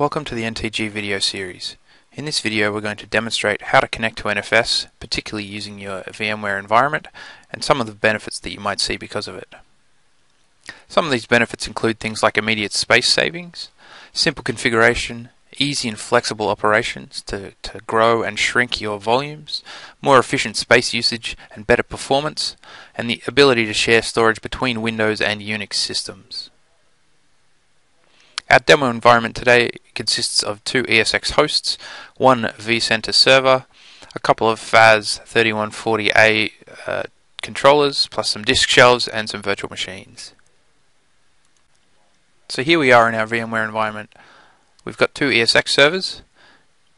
Welcome to the NTG video series. In this video we're going to demonstrate how to connect to NFS, particularly using your VMware environment, and some of the benefits that you might see because of it. Some of these benefits include things like immediate space savings, simple configuration, easy and flexible operations to, to grow and shrink your volumes, more efficient space usage and better performance, and the ability to share storage between Windows and Unix systems. Our demo environment today consists of two ESX hosts, one vCenter server, a couple of FAS 3140A uh, controllers, plus some disk shelves and some virtual machines. So here we are in our VMware environment. We've got two ESX servers,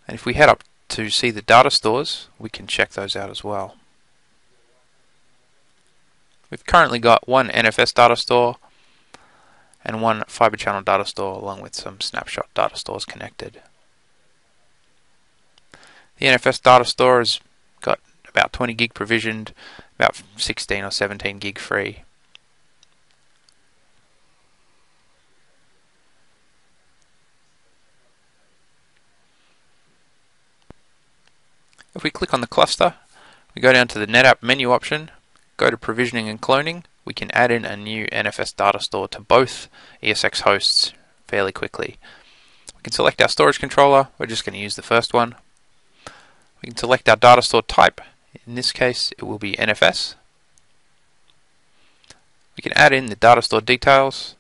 and if we head up to see the data stores, we can check those out as well. We've currently got one NFS data store, and one fiber channel data store along with some snapshot data stores connected. The NFS data store has got about 20 gig provisioned, about 16 or 17 gig free. If we click on the cluster, we go down to the NetApp menu option, go to provisioning and cloning, we can add in a new NFS data store to both ESX hosts fairly quickly. We can select our storage controller, we're just going to use the first one. We can select our data store type, in this case it will be NFS. We can add in the data store details.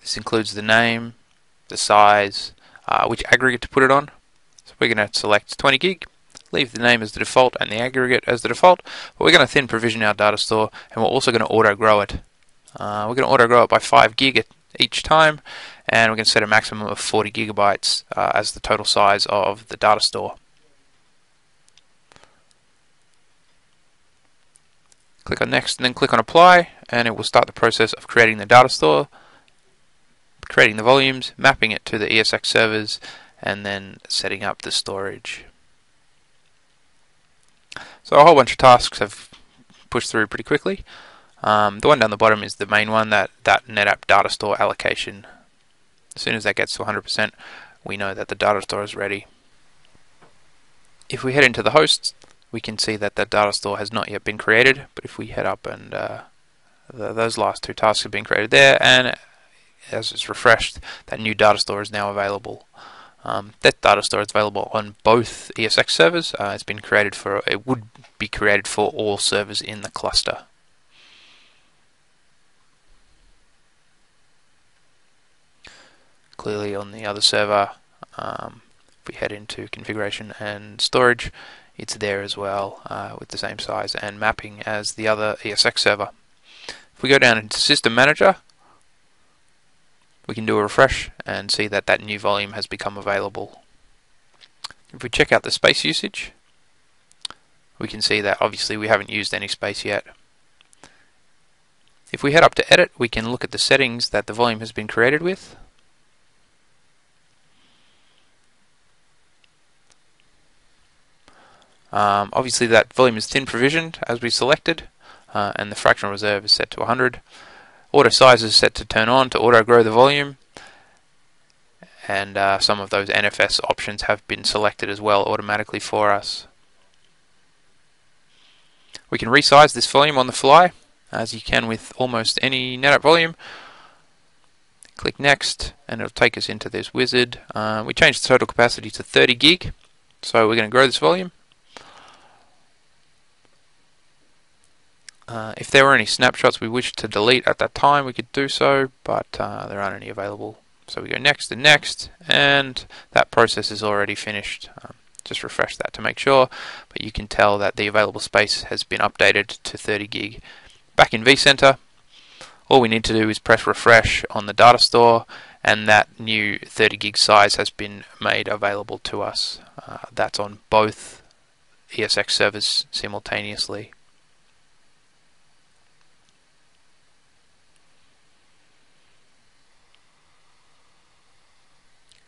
This includes the name, the size, uh, which aggregate to put it on. So we're going to select 20 gig leave the name as the default and the aggregate as the default, but we're going to thin provision our data store and we're also going to auto grow it. Uh, we're going to auto grow it by 5 gig each time and we're going to set a maximum of 40 gigabytes uh, as the total size of the data store. Click on next and then click on apply and it will start the process of creating the data store, creating the volumes, mapping it to the ESX servers and then setting up the storage. So a whole bunch of tasks have pushed through pretty quickly. Um, the one down the bottom is the main one, that, that NetApp data store allocation. As soon as that gets to 100%, we know that the data store is ready. If we head into the hosts, we can see that that data store has not yet been created, but if we head up and uh, the, those last two tasks have been created there, and as it's refreshed, that new data store is now available. Um, that data store is available on both ESX servers. Uh, it's been created for, it would be created for all servers in the cluster. Clearly on the other server, um, if we head into configuration and storage, it's there as well uh, with the same size and mapping as the other ESX server. If we go down into System Manager, we can do a refresh and see that that new volume has become available. If we check out the space usage, we can see that obviously we haven't used any space yet. If we head up to edit, we can look at the settings that the volume has been created with. Um, obviously that volume is thin provisioned as we selected uh, and the fractional reserve is set to 100. Auto size is set to turn on to auto grow the volume and uh, some of those NFS options have been selected as well automatically for us. We can resize this volume on the fly as you can with almost any NetApp volume. Click next and it'll take us into this wizard. Uh, we changed the total capacity to 30 gig so we're going to grow this volume. Uh, if there were any snapshots we wished to delete at that time, we could do so, but uh, there aren't any available. So we go next and next, and that process is already finished. Um, just refresh that to make sure, but you can tell that the available space has been updated to 30 gig. Back in vCenter, all we need to do is press refresh on the data store, and that new 30 gig size has been made available to us. Uh, that's on both ESX servers simultaneously.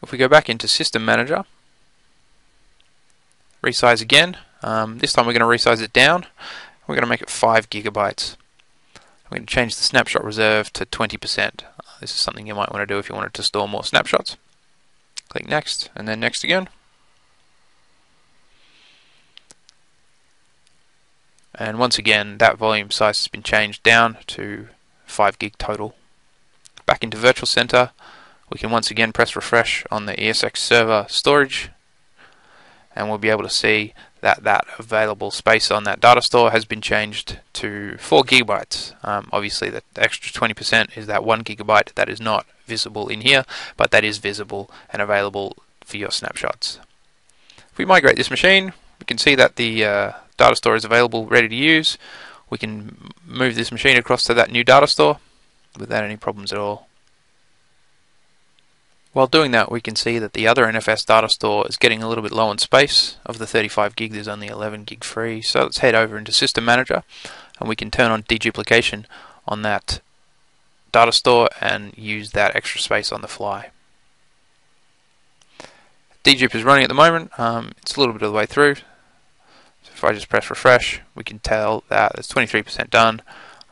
If we go back into System Manager, resize again, um, this time we're going to resize it down. We're going to make it 5 gigabytes. I'm going to change the snapshot reserve to 20%. This is something you might want to do if you wanted to store more snapshots. Click next and then next again. And once again, that volume size has been changed down to 5 gig total. Back into Virtual Center, we can once again press refresh on the ESX server storage and we'll be able to see that that available space on that data store has been changed to 4 gigabytes. Um, obviously the extra 20% is that 1 gigabyte that is not visible in here, but that is visible and available for your snapshots. If we migrate this machine, we can see that the uh, data store is available, ready to use. We can move this machine across to that new data store without any problems at all. While doing that, we can see that the other NFS data store is getting a little bit low on space. Of the 35 gig, there's only 11 gig free. So let's head over into System Manager and we can turn on deduplication on that data store and use that extra space on the fly. Dedupe is running at the moment. Um, it's a little bit of the way through. So if I just press refresh, we can tell that it's 23% done.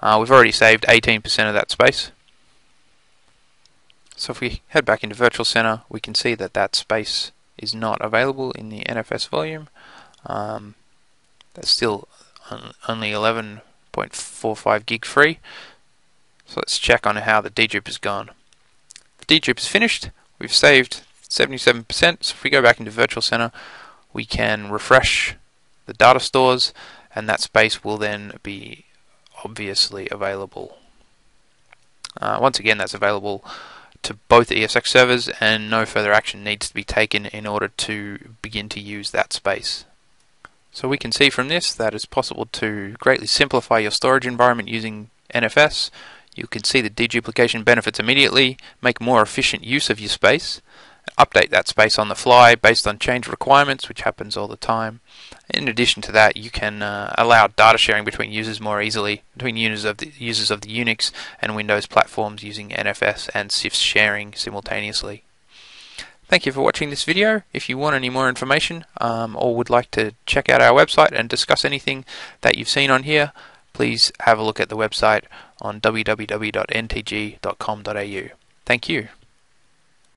Uh, we've already saved 18% of that space. So if we head back into Virtual Center, we can see that that space is not available in the NFS volume. Um, that's still only 11.45 gig free. So let's check on how the dedupe has gone. The dedupe is finished. We've saved 77%. So if we go back into Virtual Center, we can refresh the data stores and that space will then be obviously available. Uh, once again, that's available to both ESX servers and no further action needs to be taken in order to begin to use that space. So we can see from this that it's possible to greatly simplify your storage environment using NFS. You can see the deduplication benefits immediately, make more efficient use of your space, update that space on the fly based on change requirements, which happens all the time. In addition to that, you can uh, allow data sharing between users more easily, between users of the users of the Unix and Windows platforms using NFS and CIFS sharing simultaneously. Thank you for watching this video. If you want any more information um, or would like to check out our website and discuss anything that you've seen on here, please have a look at the website on www.ntg.com.au. Thank you.